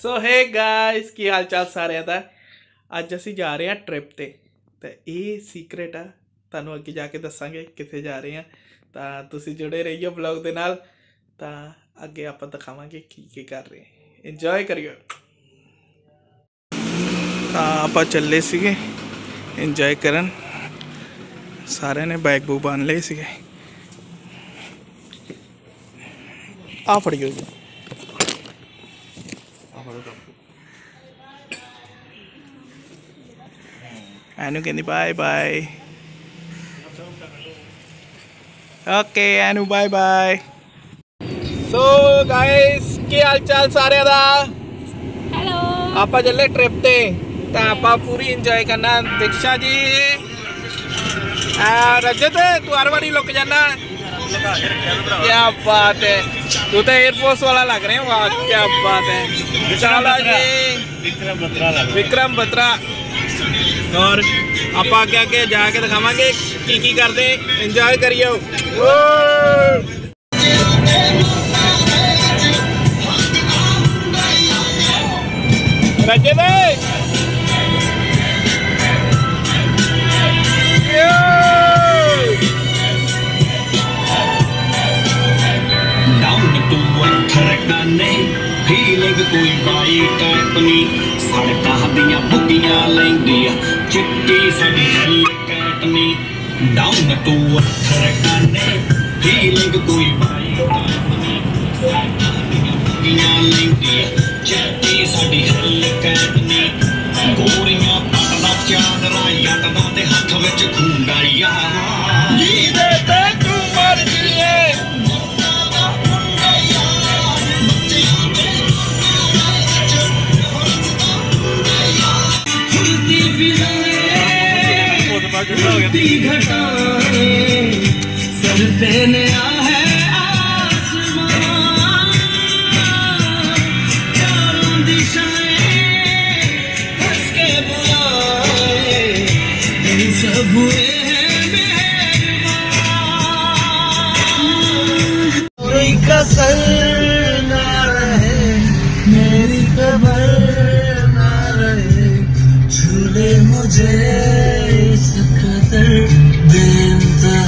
ਸੋ hey guys ਕੀ ਹਾਲ ਚਾਲ ਸਾਰਿਆਂ ਦਾ ਅੱਜ ਅਸੀਂ ਜਾ ਰਹੇ ਹਾਂ ਟ੍ਰਿਪ ਤੇ ਤੇ ਇਹ ਸੀਕ੍ਰੇਟ ਆ ਤੁਹਾਨੂੰ ਅੱਗੇ ਜਾ ਕੇ ਦੱਸਾਂਗੇ ਕਿੱਥੇ ਜਾ ਰਹੇ ਹਾਂ ਤਾਂ ਤੁਸੀਂ ਜੁੜੇ ਰਹੀਓ ਵਲੌਗ ਦੇ ਨਾਲ ਤਾਂ ਅੱਗੇ ਆਪਾਂ ਦਿਖਾਵਾਂਗੇ ਕੀ ਕੀ ਕਰ ਰਹੇ ਹਾਂ ਇੰਜੋਏ ਕਰਿਓ ਤਾਂ ਆਪਾਂ ਚੱਲੇ ਸੀਗੇ ਇੰਜੋਏ ਕਰਨ ਸਾਰਿਆਂ ਨੇ ਬੈਗ ਬੂਗ ਬੰਨ ਲਏ ਸੀਗੇ ਆ ਫੜਿਓ ਜੀ ਐਨੂੰ ਕਹਿੰਦੀ ਬਾਏ ਬਾਏ ਓਕੇ ਐਨੂੰ ਬਾਏ ਬਾਏ ਸੋ ਗਾਇਸ ਕੀ ਹਾਲ ਚਾਲ ਸਾਰਿਆਂ ਦਾ ਹੈਲੋ ਆਪਾਂ ਚੱਲੇ ਟ੍ਰਿਪ ਤੇ ਤਾਂ ਆਪਾਂ ਪੂਰੀ ਇੰਜੋਏ ਕਰਨਾ ਦੀਕਸ਼ਾ ਜੀ ਆ ਰਜਤ ਤੂੰ ਹਰ ਵਾਰੀ ਲੁਕ ਜਾਣਾ क्या बात है। तू तो एयरफोर्स वाला लग रहे हैं क्या बात है। विक्रम बत्रा। और आप क्या के जाके दिखावे की की करते इंजॉय करिए रजे भाई। डाउन तो टू अर्थ कोई सर पे नया है आसमान। चारों दिशाएँ बुलाए। इन सब हुए कसर ना रहे, मेरी खबर ना झूले मुझे। together than the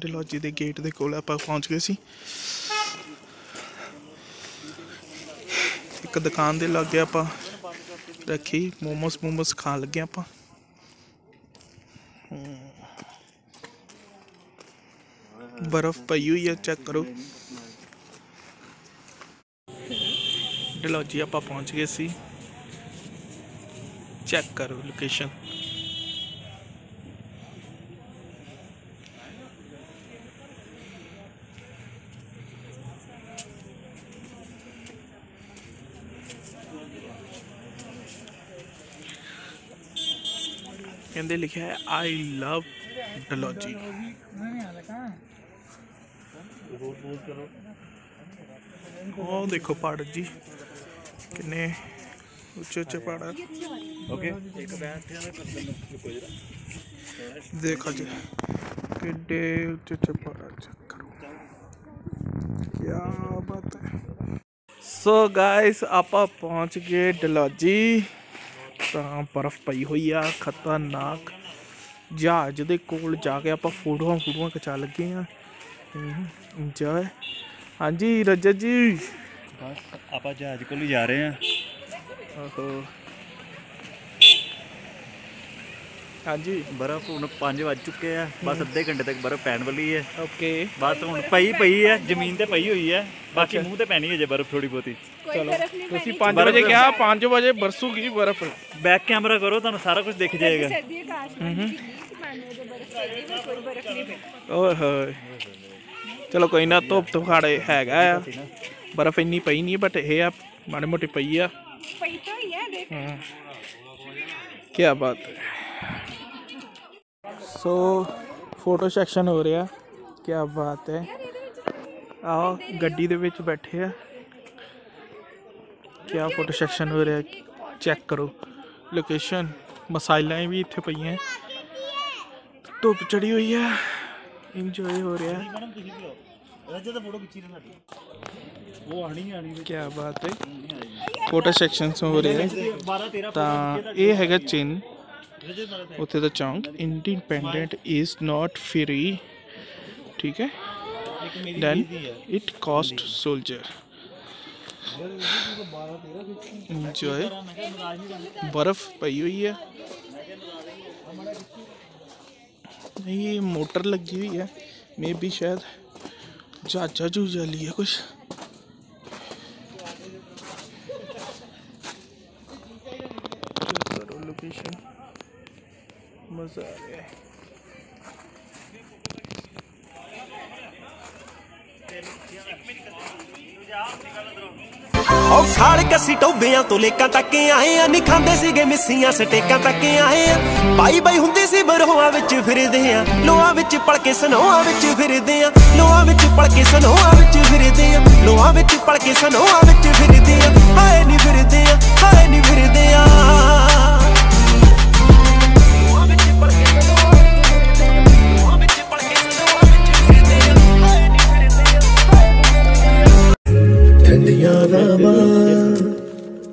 ਡਲੋਜੀ ਦੇ ਗੇਟ ਦੇ ਕੋਲ ਆਪਾਂ ਪਹੁੰਚ ਗਏ ਸੀ। ਇੱਕ ਦੁਕਾਨ ਦੇ ਲਾਗੇ ਆਪਾਂ ਰੱਖੀ, ਮੋਮੋਸ ਮੋਮੋਸ ਖਾਣ ਲੱਗੇ ਆਪਾਂ। ਬਰਫ਼ ਪਈ ਹੋਈ ਹੈ ਚੈੱਕ ਕਰੋ। ਡਲੋਜੀ ਆਪਾਂ ਪਹੁੰਚ ਗਏ ਸੀ। ਚੈੱਕ ਕਰੋ ਲੋਕੇਸ਼ਨ बंदे लिखा है आई लव डलॉजी देखो पहाड़ जी कि उच्चे उच्चे पहाड़ ओके देखो जी कि उच्चे उच्चे पहाड़ चेक करो। क्या बात है। सो so गाइस आप पहुँच गए डलॉजी ਤਾਂ ਬਰਫ਼ ਪਈ ਹੋਈ ਆ ਖਤਰਨਾਕ ਜਹਾਜ਼ ਦੇ ਕੋਲ ਜਾ ਕੇ ਆਪਾਂ ਫੋਟੋਆਂ ਫੋਟੋਆਂ ਖਿਚਾ ਲੱਗੇ ਆ। ਇੰਜੋਏ ਹਾਂਜੀ ਰਜਤ ਜੀ। ਬਸ ਆਪਾਂ ਜਹਾਜ਼ ਕੋਲ ਹੀ ਜਾ ਰਹੇ ਆ। ਓਹੋ। ਹਾਂਜੀ ਬਰਫ਼ ਹੁਣ 5 ਵਜ ਚੁੱਕੇ ਆ ਬਸ ਅੱਧੇ ਘੰਟੇ ਤੱਕ ਬਰਫ਼ ਪੈਣ ਵਾਲੀ ਹੈ ਓਕੇ ਬਸ ਹੁਣ ਪਈ ਪਈ ਹੈ ਜ਼ਮੀਨ ਤੇ ਪਈ ਹੋਈ ਹੈ ਬਾਕੀ ਮੂੰਹ ਤੇ ਪੈਣੀ ਹੈ ਜੇ ਬਰਫ਼ ਥੋੜੀ ਬਹੁਤੀ ਚਲੋ ਤੁਸੀਂ 5 ਵਜੇ ਕਿਹਾ 5 ਵਜੇ ਬਰਸੂਗੀ ਬਰਫ਼ ਬੈਕ ਕੈਮਰਾ ਕਰੋ ਤੁਹਾਨੂੰ ਸਾਰਾ ਕੁਝ ਦਿਖ ਜਾਏਗਾ ਸਰਦੀ ਆਕਾਸ਼ ਵਿੱਚ ਓਏ ਹੋਏ ਚਲੋ ਕੋਈ ਨਾ ਧੁੱਪ ਤੋਂ ਖਾੜੇ ਹੈਗਾ ਆ ਬਰਫ਼ ਇੰਨੀ ਪਈ ਨਹੀਂ ਬਟ ਇਹ ਆ ਮਾੜੀ ਮੋਟੀ ਪਈ ਆ ਪਈ ਤਾਂ ਹੀ ਹੈ ਦੇਖ ਕੀ ਬਾਤ ਹੈ ਸੋ ਫੋਟੋ ਸੈਕਸ਼ਨ ਹੋ ਰਿਹਾ ਕੀ ਬਾਤ ਹੈ ਆਓ ਗੱਡੀ ਦੇ ਵਿੱਚ ਬੈਠੇ ਆ ਕੀ ਫੋਟੋ ਸੈਕਸ਼ਨ ਹੋ ਰਿਹਾ ਚੈੱਕ ਕਰੋ ਲੋਕੇਸ਼ਨ ਮਸਾਇਲਾਂ ਵੀ ਇੱਥੇ ਪਈਆਂ ਧੁੱਪ ਚੜੀ ਹੋਈ ਹੈ ਇੰਜੋਏ ਹੋ ਰਿਹਾ ਮੈਡਮ ਤੁਸੀਂ ਵੀ ਆਓ ਰੱਜੇ ਤਾਂ ਫੋਟੋ ਖਿੱਚੀ ਨਾ ਸਾਡੀ ਉਹ ਆਣੀ ਆਣੀ ਕੀ ਬਾਤ ਹੈ ਫੋਟੋ ਸੈਕਸ਼ਨਸ ਹੋ ਰਹੇ ਆ 12 13 ਤਾਂ ਇਹ ਹੈਗਾ ਚਿੰਨ ਉੱਥੇ ਦਾ ਚੌਂਕ ਇੰਡੀਪੈਂਡੈਂਟ ਇਜ਼ ਨਾਟ ਫ੍ਰੀ ਠੀਕ ਹੈ then it cost soldier enjoy ਬਰਫ਼ ਪਈ ਹੋਈ ਹੈ ਇਹ ਮੋਟਰ ਲੱਗੀ ਹੋਈ ਹੈ ਮੇ ਵੀ ਸ਼ਾਇਦ ਜਹਾਜ਼ਾ ਜੂਝਾ ਲਈ ਹੈ ਕੁਛ ਉਹ ਖਾਲ ਕੱਸੀ ਟੋਬਿਆਂ ਤੋਂ ਲੇਕਾਂ ਤੱਕ ਆਏ ਆ। ਨਹੀਂ ਖਾਂਦੇ ਸੀਗੇ ਮਿੱਸੀਆਂ, ਸਟੇਕਾਂ ਤੱਕ ਆਏ ਆ। ਬਾਈ ਬਾਈ ਹੁੰਦੀ ਸੀ ਬਰੋਆਂ ਵਿੱਚ ਫਿਰਦੇ ਆ। ਲੋਹਾਂ ਵਿੱਚ ਪਲ ਕੇ ਵਿੱਚ ਫਿਰਦੇ ਆ। ਲੋਹਾਂ ਵਿੱਚ ਪਲ ਕੇ ਸਨੋਆਂ ਵਿੱਚ ਫਿਰਦੇ ਆ। ਲੋਹਾਂ ਵਿੱਚ ਪਲ ਕੇ ਵਿੱਚ ਫਿਰਦੇ ਆ। ਹਾਏ ਨਹੀਂ ਫਿਰਦੇ ਆ, ਹਾਏ ਨਹੀਂ ਫਿਰਦੇ ਆ।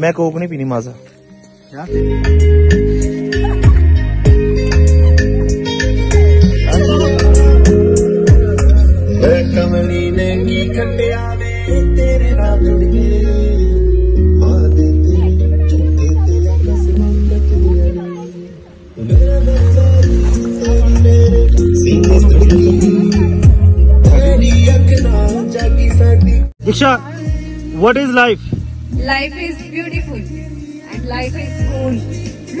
मैं कोक नहीं पीनी माजा। कमली ने की what is life? Life is beautiful and life is cool.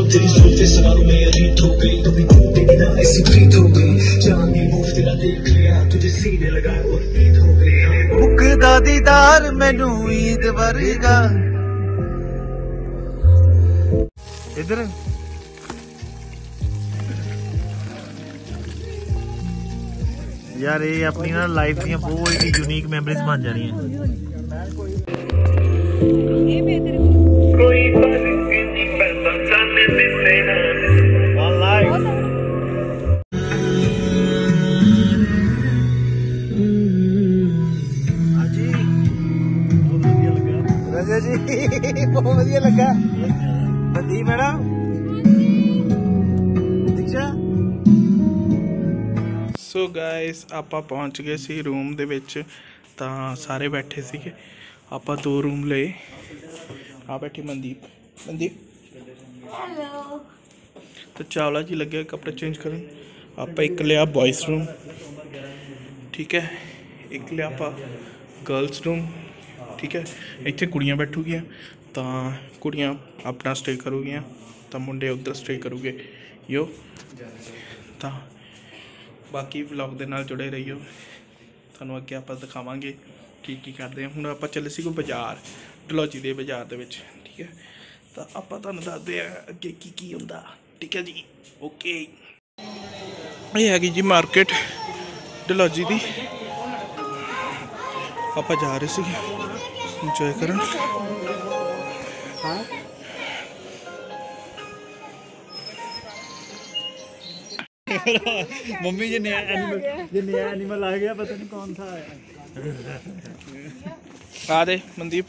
ਦਾ ਦੀਦਾਰ ਮੈਨੂੰ ਈਦ ਵਰਗਾ ਇਧਰ ਯਾਰ ਇਹ ਆਪਣੀ ਨਾ ਲਾਈਫ ਦੀਆਂ ਬਹੁਤ ਹੀ ਯੂਨੀਕ ਮੈਮਰੀਜ਼ ਬਣ ਜਾਣੀਆਂ ਇਹ ਮੈਂ ਆਪਾਂ ਪਹੁੰਚ ਗਏ ਸੀ ਰੂਮ ਦੇ ਵਿੱਚ ਤਾਂ ਸਾਰੇ ਬੈਠੇ ਸੀਗੇ। ਆਪਾਂ ਦੋ ਰੂਮ ਲਏ। ਆ ਬੈਠੀ ਮਨਦੀਪ। ਮਨਦੀਪ? ਹੈਲੋ ਤੇ ਚਾਵਲਾ ਜੀ ਲੱਗੇ ਹੋਏ ਕੱਪੜੇ ਚੇਂਜ ਕਰਨ। ਆਪਾਂ ਇੱਕ ਲਿਆ ਬॉयਜ਼ ਰੂਮ ਠੀਕ ਹੈ। ਇੱਕ ਲਿਆ ਆਪਾਂ ਗਰਲਸ ਰੂਮ ਠੀਕ ਹੈ। ਇੱਥੇ ਕੁੜੀਆਂ ਬੈਠੂਗੀਆਂ ਤਾਂ ਕੁੜੀਆਂ ਆਪਣਾ ਸਟੇ ਕਰੂਗੀਆਂ ਤਾਂ ਮੁੰਡੇ ਉੱਧਰ ਸਟੇ ਕਰੂਗੇ। ਯੋ। ਤਾਂ ਬਾਕੀ ਵਲੌਗ ਦੇ ਨਾਲ ਜੁੜੇ ਰਹੀਓ। ਤੁਹਾਨੂੰ ਅੱਗੇ ਆਪਾਂ ਦਿਖਾਵਾਂਗੇ ਕੀ ਕੀ ਕਰਦੇ ਹਾਂ ਹੁਣ ਆਪਾਂ ਚੱਲੇ ਸੀ ਕੋਈ ਬਾਜ਼ਾਰ ਡਲੋਜੀ ਦੇ ਬਾਜ਼ਾਰ ਦੇ ਵਿੱਚ, ਠੀਕ ਹੈ। ਤਾਂ ਆਪਾਂ ਤੁਹਾਨੂੰ ਦੱਸਦੇ ਆ ਅੱਗੇ ਕੀ ਕੀ ਹੁੰਦਾ, ਠੀਕ ਹੈ ਜੀ। ਓਕੇ ਇਹ ਹੈਗੀ ਜੀ ਮਾਰਕੀਟ ਡਲੋਜੀ ਦੀ। ਆਪਾਂ ਜਾ ਰਹੇ ਸੀ ਇੰਜੋਏ ਕਰਨ। मम्मी ये नया एनिमल ये नया एनिमल आ गया पता नहीं कौन था। आ दे मनदीप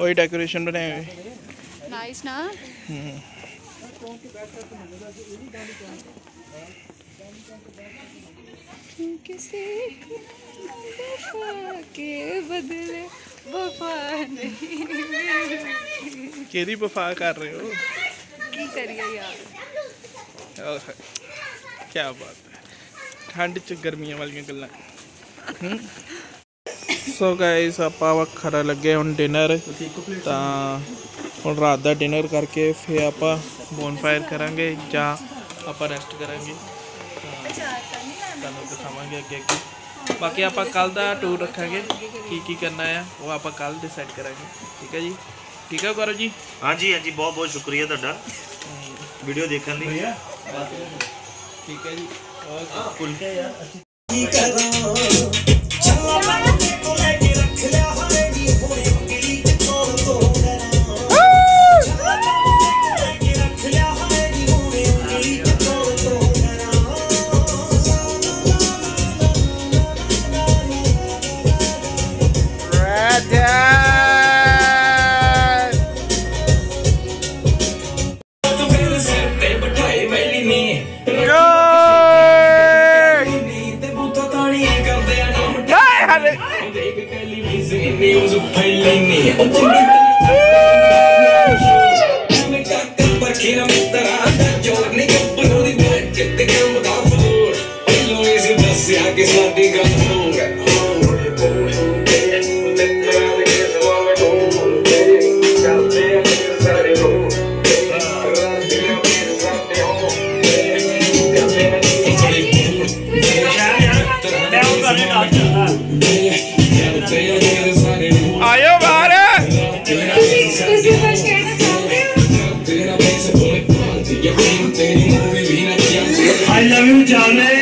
वही डेकोरेशन बनाए हुए। नाइस ना? के बदले बफा नहीं केरी बफा कर रहे हो? की करिए यार? ਯਾਰ ਕੀ ਬਾਤ ਹੈ ਠੰਡ ਚ ਗਰਮੀਆਂ ਵਾਲੀਆਂ ਗੱਲਾਂ ਸੋ ਗਾਇਸ ਆਪਾਂ ਵੱਖਰਾ ਲੱਗੇ ਹੁਣ ਡਿਨਰ ਤਾਂ ਹੁਣ ਰਾਤ ਦਾ ਡਿਨਰ ਕਰਕੇ ਫਿਰ ਆਪਾਂ ਬੋਨਫਾਇਰ ਕਰਾਂਗੇ ਜਾਂ ਆਪਾਂ ਰੈਸਟ ਕਰਾਂਗੇ ਤਾਂ ਤੁਹਾਨੂੰ ਦਿਖਾਵਾਂਗੇ ਅੱਗੇ ਅੱਗੇ ਬਾਕੀ ਆਪਾਂ ਕੱਲ ਦਾ ਟੂਰ ਰੱਖਾਂਗੇ ਕੀ ਕੀ ਕਰਨਾ ਹੈ ਉਹ ਆਪਾਂ ਕੱਲ ਡਿਸਾਈਡ ਕਰਾਂਗੇ ਠੀਕ ਹੈ ਜੀ ਠੀਕ ਹੈ ਗੌਰਵ ਜੀ ਹਾਂਜੀ ਹਾਂਜੀ ਬਹੁਤ ਬਹੁਤ ਸ਼ੁਕਰੀਆ ਤੁਹਾਡਾ ਵੀਡੀਓ ਦੇਖਣ ਲਈ ठीक है जी। और कुलचा यार अच्छी करो चलो आई लव यू जाने